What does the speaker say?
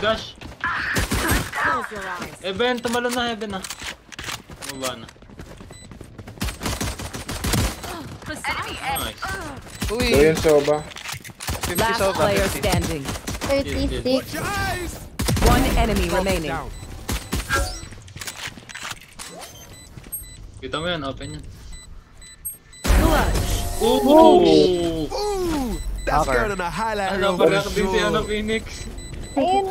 Gash. Close your eyes. Eh, Tumalon na eh, heaven ah. Bumaba na. Nice. Uy, So yun, Soba. 50 Last soba. player 50. standing. 36. One enemy remaining. Kita mo yan, open yan. Clutch. Ooh! Ooh, that's Hacker. good on a highlight Ano reel pala for din si ano. Phoenix? Ayun,